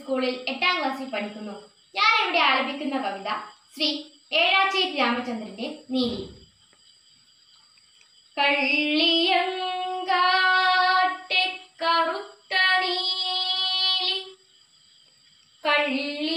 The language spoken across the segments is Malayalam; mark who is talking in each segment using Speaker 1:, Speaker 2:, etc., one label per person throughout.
Speaker 1: സ്കൂളിൽ എട്ടാം ക്ലാസ്സിൽ പഠിക്കുന്നു. ഞാൻ ഇവിടെ ആലപിക്കുന്ന കവിത ശ്രീ ഏഴാച്ചേരി രാമചന്ദ്രന്റെ നീലി. കള്ളിയങ്കാട്ടെ കറുത്ത നീലി. കള്ളി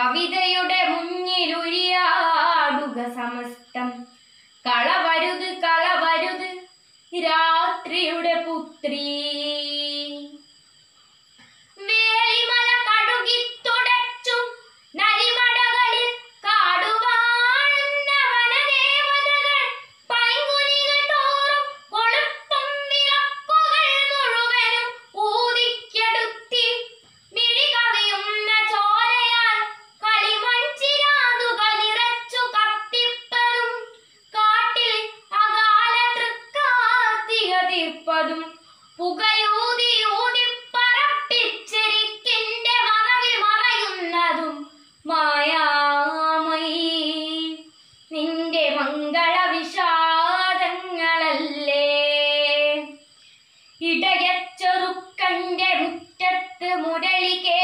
Speaker 1: കവിതയുടെ മുന്നിലുരിയാടുക സമസ്തം. കളവരുത് കളവരുത്. രാത്രിയുടെ പുത്രി ഇടയച്ചെറുക്കന്റെ മുറ്റത്ത് മുരളി കേ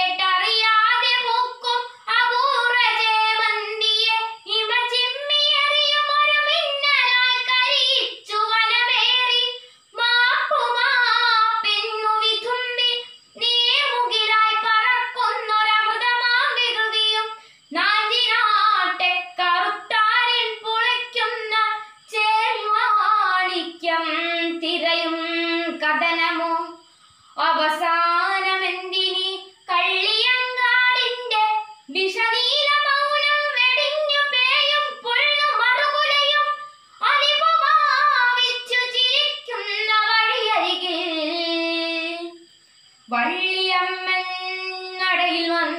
Speaker 1: അവസാനമെന്തിനി? കള്ളിയങ്കാടിന്റെ വിഷനീല മൗനം വെടിഞ്ഞു പേയും പുല്ലും മറുകുലയും അനുപമാവിച്ചു ചിരിക്കുന്ന വഴിയരികിൽ. വള്ളിയമ്മൻ നടയിൽ വന്നു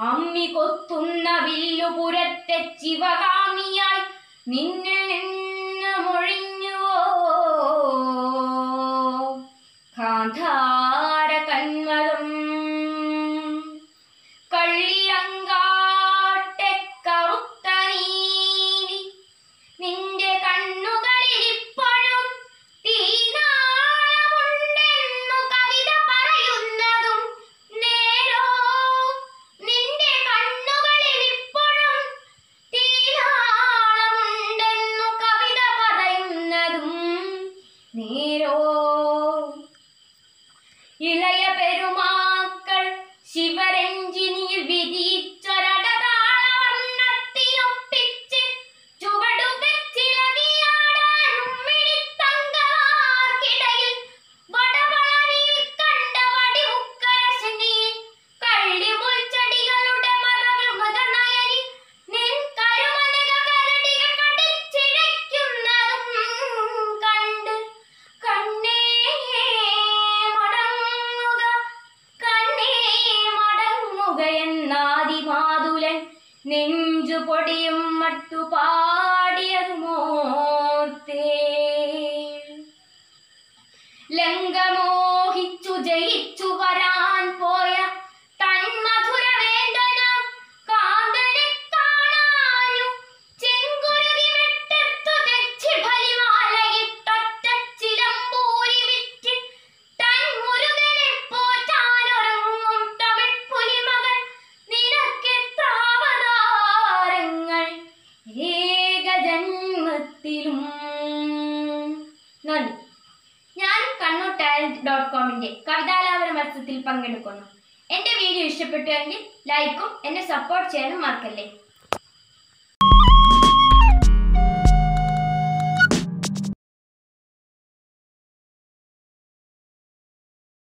Speaker 1: അമ്മി കൊത്തുന്ന വില്ലുപുരത്തെ ശിവകാമിയായി നിന്നിൽ നിന്ന് മൊഴിഞ്ഞുവോ? കാന്താ இளைய பெருமாக்கள் சிவரஞ்சினியில் விதி நெஞ்சு பொடியும் மட்டு பா കോമിന്റെ കവിതാലാപന മത്സരത്തിൽ പങ്കെടുക്കുന്നു. എന്റെ വീഡിയോ ഇഷ്ടപ്പെട്ടുവെങ്കിൽ ലൈക്കും എന്നെ സപ്പോർട്ട് ചെയ്യാനും മറക്കല്ലേ?